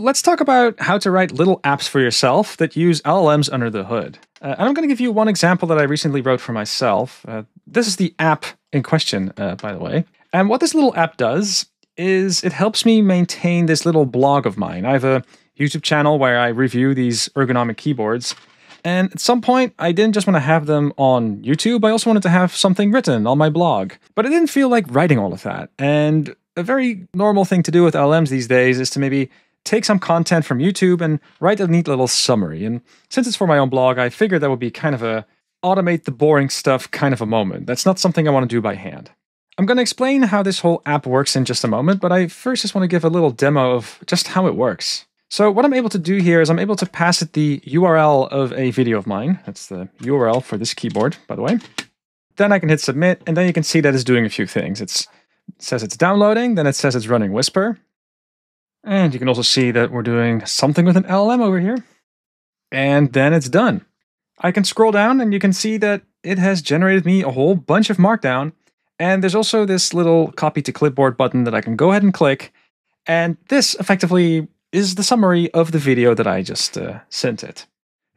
let's talk about how to write little apps for yourself that use LLMs under the hood. Uh, and I'm going to give you one example that I recently wrote for myself. Uh, this is the app in question, uh, by the way. And what this little app does is it helps me maintain this little blog of mine. I have a YouTube channel where I review these ergonomic keyboards. And at some point, I didn't just want to have them on YouTube, I also wanted to have something written on my blog. But I didn't feel like writing all of that. And a very normal thing to do with LMs these days is to maybe take some content from YouTube and write a neat little summary. And since it's for my own blog, I figured that would be kind of a automate the boring stuff kind of a moment. That's not something I want to do by hand. I'm going to explain how this whole app works in just a moment, but I first just want to give a little demo of just how it works. So what I'm able to do here is I'm able to pass it the URL of a video of mine. That's the URL for this keyboard, by the way. Then I can hit submit, and then you can see that it's doing a few things. It's, it says it's downloading, then it says it's running Whisper. And you can also see that we're doing something with an LLM over here. And then it's done. I can scroll down and you can see that it has generated me a whole bunch of Markdown and there's also this little copy to clipboard button that I can go ahead and click. And this effectively is the summary of the video that I just uh, sent it.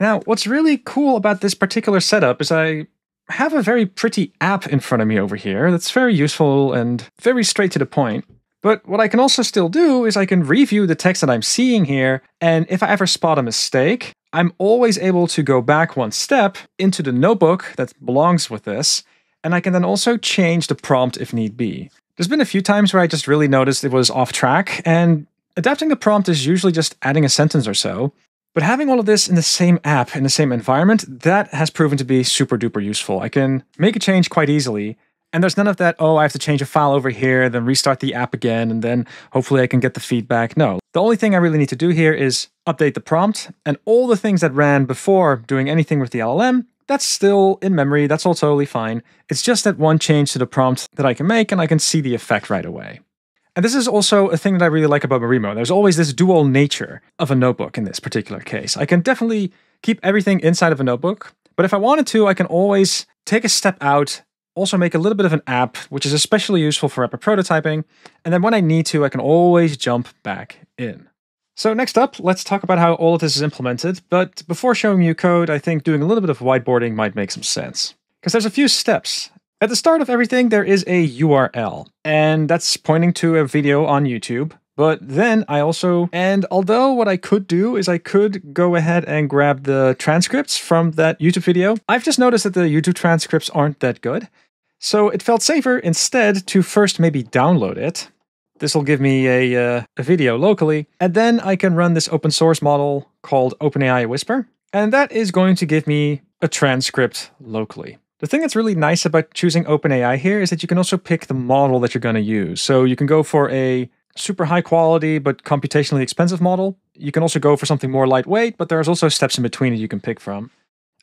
Now, what's really cool about this particular setup is I have a very pretty app in front of me over here that's very useful and very straight to the point. But what I can also still do is I can review the text that I'm seeing here, and if I ever spot a mistake, I'm always able to go back one step into the notebook that belongs with this, and I can then also change the prompt if need be. There's been a few times where I just really noticed it was off track, and adapting the prompt is usually just adding a sentence or so. But having all of this in the same app, in the same environment, that has proven to be super duper useful. I can make a change quite easily, and there's none of that, oh, I have to change a file over here, then restart the app again, and then hopefully I can get the feedback. No. The only thing I really need to do here is update the prompt, and all the things that ran before doing anything with the LLM, that's still in memory, that's all totally fine. It's just that one change to the prompt that I can make and I can see the effect right away. And this is also a thing that I really like about Marimo. There's always this dual nature of a notebook in this particular case. I can definitely keep everything inside of a notebook, but if I wanted to, I can always take a step out, also make a little bit of an app, which is especially useful for rapid prototyping, and then when I need to, I can always jump back in. So next up, let's talk about how all of this is implemented, but before showing you code, I think doing a little bit of whiteboarding might make some sense. Because there's a few steps. At the start of everything, there is a URL, and that's pointing to a video on YouTube. But then I also, and although what I could do is I could go ahead and grab the transcripts from that YouTube video, I've just noticed that the YouTube transcripts aren't that good. So it felt safer instead to first maybe download it this will give me a, uh, a video locally, and then I can run this open source model called OpenAI Whisper, and that is going to give me a transcript locally. The thing that's really nice about choosing OpenAI here is that you can also pick the model that you're going to use. So you can go for a super high quality but computationally expensive model. You can also go for something more lightweight, but there's also steps in between that you can pick from.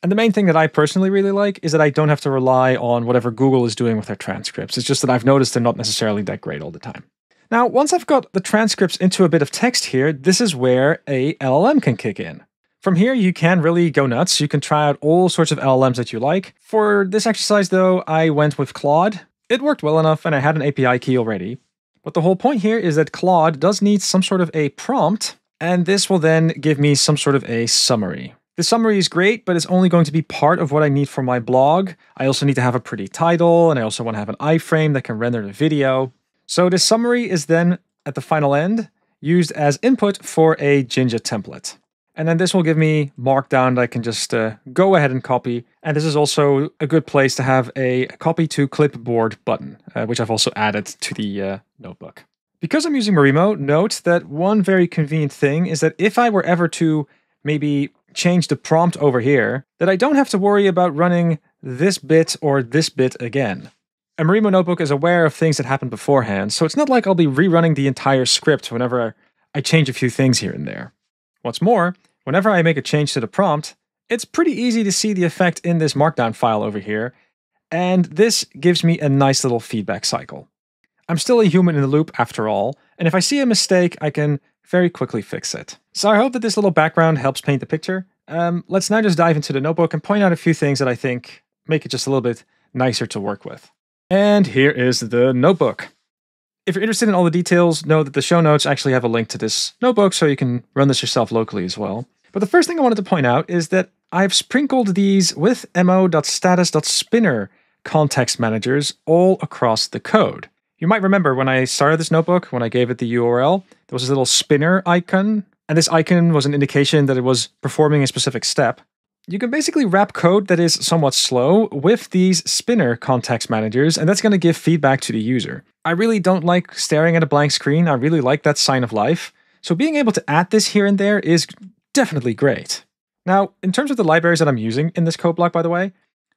And the main thing that I personally really like is that I don't have to rely on whatever Google is doing with their transcripts. It's just that I've noticed they're not necessarily that great all the time. Now, once I've got the transcripts into a bit of text here, this is where a LLM can kick in. From here, you can really go nuts. You can try out all sorts of LLMs that you like. For this exercise, though, I went with Claude. It worked well enough, and I had an API key already. But the whole point here is that Claude does need some sort of a prompt, and this will then give me some sort of a summary. The summary is great, but it's only going to be part of what I need for my blog. I also need to have a pretty title, and I also want to have an iframe that can render the video. So the summary is then, at the final end, used as input for a Jinja template. And then this will give me Markdown that I can just uh, go ahead and copy. And this is also a good place to have a copy to clipboard button, uh, which I've also added to the uh, notebook. Because I'm using Marimo, note that one very convenient thing is that if I were ever to maybe change the prompt over here, that I don't have to worry about running this bit or this bit again. A Marimo notebook is aware of things that happened beforehand, so it's not like I'll be rerunning the entire script whenever I change a few things here and there. What's more, whenever I make a change to the prompt, it's pretty easy to see the effect in this markdown file over here, and this gives me a nice little feedback cycle. I'm still a human in the loop after all, and if I see a mistake, I can very quickly fix it. So I hope that this little background helps paint the picture. Um, let's now just dive into the notebook and point out a few things that I think make it just a little bit nicer to work with. And here is the notebook. If you're interested in all the details, know that the show notes actually have a link to this notebook so you can run this yourself locally as well. But the first thing I wanted to point out is that I've sprinkled these with mo.status.spinner context managers all across the code. You might remember when I started this notebook, when I gave it the URL, there was this little spinner icon, and this icon was an indication that it was performing a specific step. You can basically wrap code that is somewhat slow with these spinner context managers, and that's going to give feedback to the user. I really don't like staring at a blank screen. I really like that sign of life. So being able to add this here and there is definitely great. Now, in terms of the libraries that I'm using in this code block, by the way,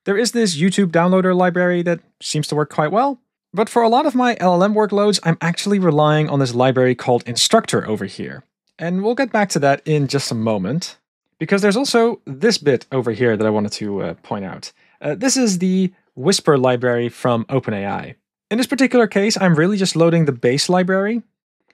there is this YouTube downloader library that seems to work quite well. But for a lot of my LLM workloads, I'm actually relying on this library called Instructor over here. And we'll get back to that in just a moment, because there's also this bit over here that I wanted to uh, point out. Uh, this is the Whisper library from OpenAI. In this particular case, I'm really just loading the base library.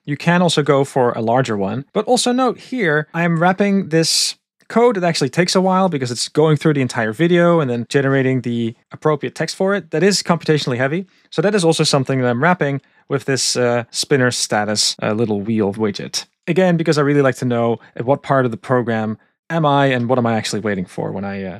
You can also go for a larger one, but also note here, I'm wrapping this code, it actually takes a while because it's going through the entire video and then generating the appropriate text for it. That is computationally heavy. So that is also something that I'm wrapping with this uh, spinner status uh, little wheel widget. Again, because I really like to know at what part of the program am I and what am I actually waiting for when I uh,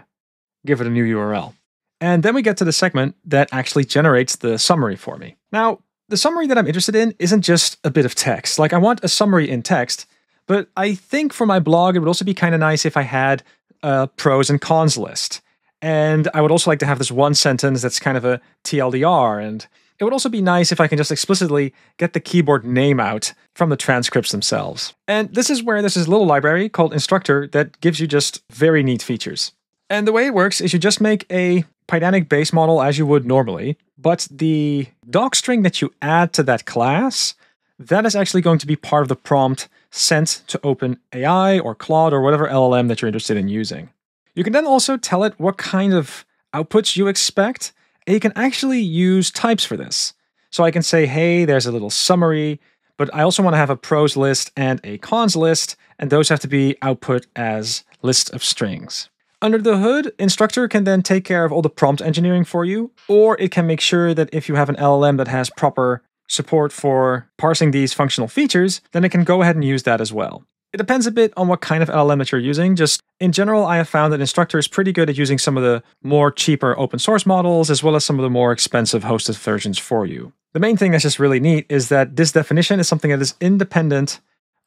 give it a new URL. And then we get to the segment that actually generates the summary for me. Now, the summary that I'm interested in isn't just a bit of text. Like, I want a summary in text, but I think for my blog, it would also be kind of nice if I had a pros and cons list. And I would also like to have this one sentence that's kind of a TLDR. And it would also be nice if I can just explicitly get the keyboard name out from the transcripts themselves. And this is where there's this little library called Instructor that gives you just very neat features. And the way it works is you just make a Pydantic base model as you would normally, but the docstring that you add to that class, that is actually going to be part of the prompt sent to OpenAI or Claude or whatever LLM that you're interested in using. You can then also tell it what kind of outputs you expect, and you can actually use types for this. So I can say, hey, there's a little summary, but I also want to have a pros list and a cons list, and those have to be output as list of strings. Under the hood, Instructor can then take care of all the prompt engineering for you, or it can make sure that if you have an LLM that has proper support for parsing these functional features, then it can go ahead and use that as well. It depends a bit on what kind of LLM that you're using. Just in general, I have found that Instructor is pretty good at using some of the more cheaper open source models as well as some of the more expensive hosted versions for you. The main thing that's just really neat is that this definition is something that is independent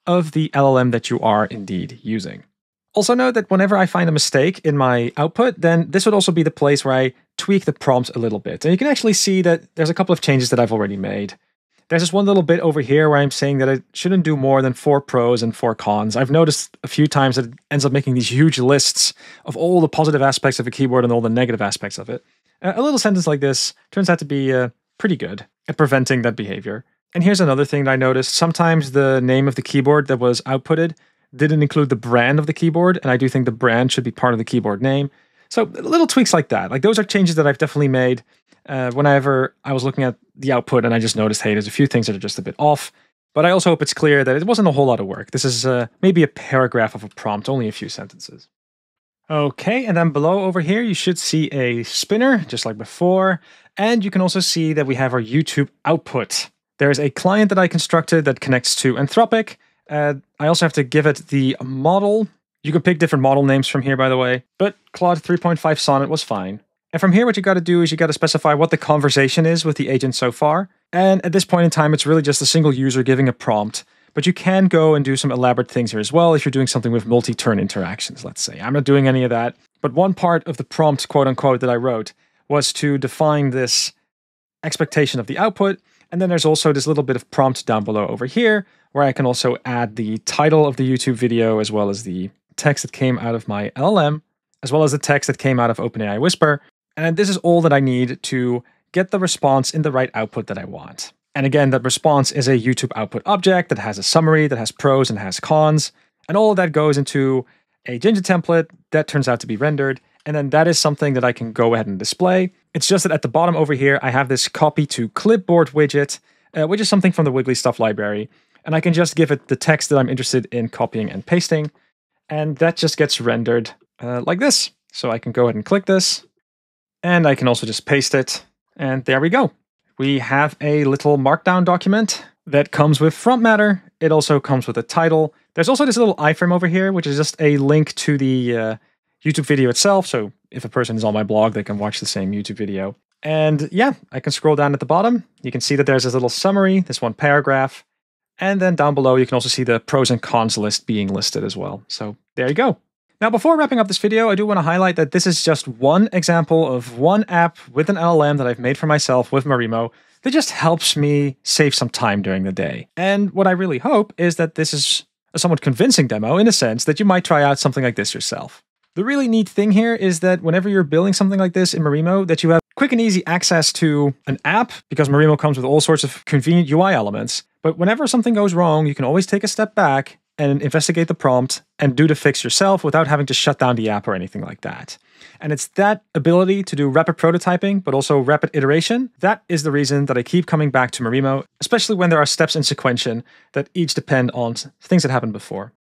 of the LLM that you are indeed using. Also note that whenever I find a mistake in my output, then this would also be the place where I tweak the prompt a little bit. And you can actually see that there's a couple of changes that I've already made. There's just one little bit over here where I'm saying that it shouldn't do more than four pros and four cons. I've noticed a few times that it ends up making these huge lists of all the positive aspects of a keyboard and all the negative aspects of it. A little sentence like this turns out to be uh, pretty good at preventing that behavior. And here's another thing that I noticed. Sometimes the name of the keyboard that was outputted didn't include the brand of the keyboard, and I do think the brand should be part of the keyboard name. So little tweaks like that. Like those are changes that I've definitely made uh, whenever I was looking at the output and I just noticed, hey, there's a few things that are just a bit off. But I also hope it's clear that it wasn't a whole lot of work. This is uh, maybe a paragraph of a prompt, only a few sentences. Okay, and then below over here, you should see a spinner, just like before. And you can also see that we have our YouTube output. There's a client that I constructed that connects to Anthropic. Uh, I also have to give it the model. You can pick different model names from here, by the way, but Claude 3.5 Sonnet was fine. And from here, what you got to do is you got to specify what the conversation is with the agent so far. And at this point in time, it's really just a single user giving a prompt. But you can go and do some elaborate things here as well if you're doing something with multi turn interactions, let's say. I'm not doing any of that. But one part of the prompt, quote unquote, that I wrote was to define this expectation of the output. And then there's also this little bit of prompt down below over here where I can also add the title of the YouTube video as well as the text that came out of my LLM, as well as the text that came out of OpenAI Whisper. And this is all that I need to get the response in the right output that I want. And again, that response is a YouTube output object that has a summary, that has pros and has cons. And all of that goes into a Jinja template that turns out to be rendered. And then that is something that I can go ahead and display. It's just that at the bottom over here, I have this copy to clipboard widget, uh, which is something from the Wiggly Stuff library. And I can just give it the text that I'm interested in copying and pasting. And that just gets rendered uh, like this. So I can go ahead and click this and I can also just paste it. And there we go. we have a little markdown document that comes with front matter. It also comes with a title. There's also this little iframe over here, which is just a link to the uh, YouTube video itself. So if a person is on my blog, they can watch the same YouTube video. And yeah, I can scroll down at the bottom. You can see that there's this little summary, this one paragraph. And then down below, you can also see the pros and cons list being listed as well. So there you go. Now, before wrapping up this video, I do want to highlight that this is just one example of one app with an LLM that I've made for myself with Marimo that just helps me save some time during the day. And what I really hope is that this is a somewhat convincing demo in a sense that you might try out something like this yourself. The really neat thing here is that whenever you're building something like this in Marimo, that you have quick and easy access to an app because Marimo comes with all sorts of convenient UI elements. But whenever something goes wrong, you can always take a step back and investigate the prompt and do the fix yourself without having to shut down the app or anything like that. And it's that ability to do rapid prototyping, but also rapid iteration, that is the reason that I keep coming back to Marimo, especially when there are steps in sequentiation that each depend on things that happened before.